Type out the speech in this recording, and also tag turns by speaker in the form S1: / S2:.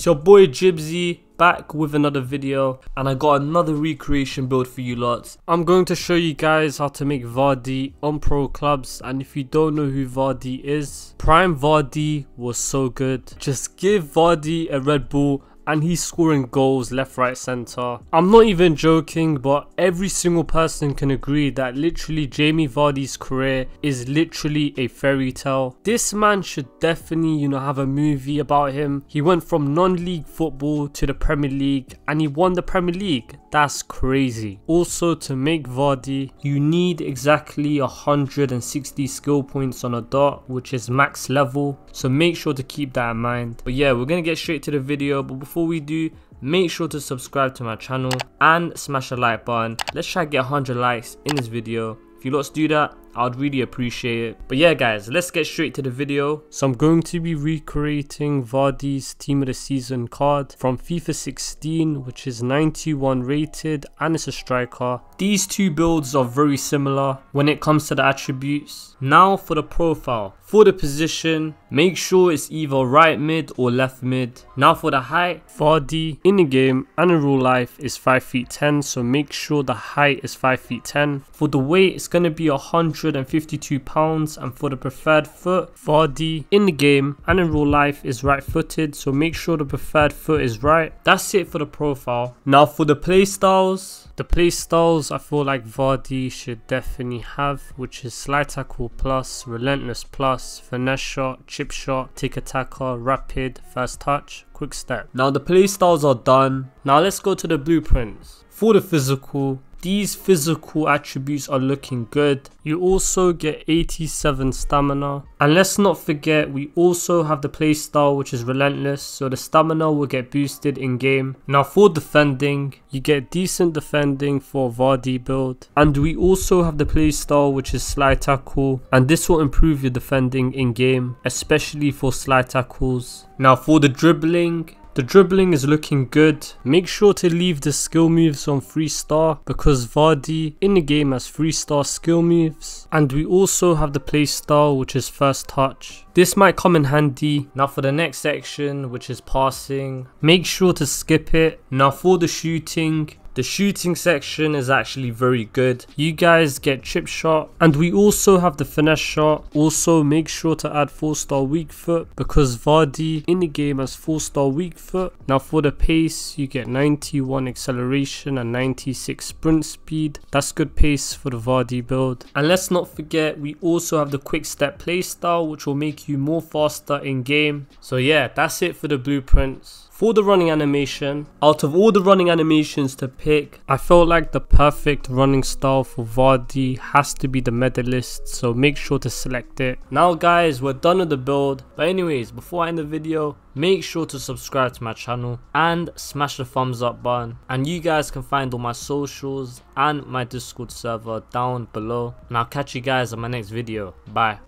S1: It's your boy Jibzy back with another video and I got another recreation build for you lots. I'm going to show you guys how to make Vardy on pro clubs and if you don't know who Vardy is, Prime Vardy was so good. Just give Vardy a Red Bull and he's scoring goals left, right, center. I'm not even joking, but every single person can agree that literally Jamie Vardy's career is literally a fairy tale. This man should definitely, you know, have a movie about him. He went from non-league football to the Premier League and he won the Premier League. That's crazy. Also, to make Vardy, you need exactly 160 skill points on a dot, which is max level. So make sure to keep that in mind. But yeah, we're going to get straight to the video. But before we do, make sure to subscribe to my channel and smash the like button. Let's try to get 100 likes in this video. If you lots do that, I'd really appreciate it. But yeah guys, let's get straight to the video. So I'm going to be recreating Vardy's Team of the Season card from FIFA 16 which is 91 rated and it's a striker. These two builds are very similar when it comes to the attributes. Now for the profile. For the position, make sure it's either right mid or left mid. Now for the height, Vardy in the game and in real life is 5 feet 10 so make sure the height is 5 feet 10. For the weight, it's going to be 100 152 pounds and for the preferred foot, Vardy in the game and in real life is right footed so make sure the preferred foot is right. That's it for the profile. Now for the playstyles, the playstyles I feel like Vardy should definitely have which is slide tackle plus, relentless plus, finesse shot, chip shot, tick attacker, rapid, first touch, quick step. Now the playstyles are done. Now let's go to the blueprints. For the physical, these physical attributes are looking good. You also get 87 stamina. And let's not forget, we also have the playstyle which is relentless. So the stamina will get boosted in game. Now for defending, you get decent defending for Vardy build. And we also have the playstyle which is slide tackle. And this will improve your defending in game, especially for slide tackles. Now for the dribbling, the dribbling is looking good. Make sure to leave the skill moves on 3 star because Vardy in the game has 3 star skill moves. And we also have the play style which is first touch. This might come in handy. Now for the next section which is passing, make sure to skip it. Now for the shooting, the shooting section is actually very good. You guys get chip shot and we also have the finesse shot. Also make sure to add 4 star weak foot because Vardy in the game has 4 star weak foot. Now for the pace you get 91 acceleration and 96 sprint speed. That's good pace for the Vardy build. And let's not forget we also have the quick step playstyle which will make you more faster in game. So yeah that's it for the blueprints. For the running animation, out of all the running animations to pick, I felt like the perfect running style for Vardy has to be the medalist, so make sure to select it. Now guys, we're done with the build, but anyways, before I end the video, make sure to subscribe to my channel and smash the thumbs up button. And you guys can find all my socials and my Discord server down below. And I'll catch you guys on my next video. Bye.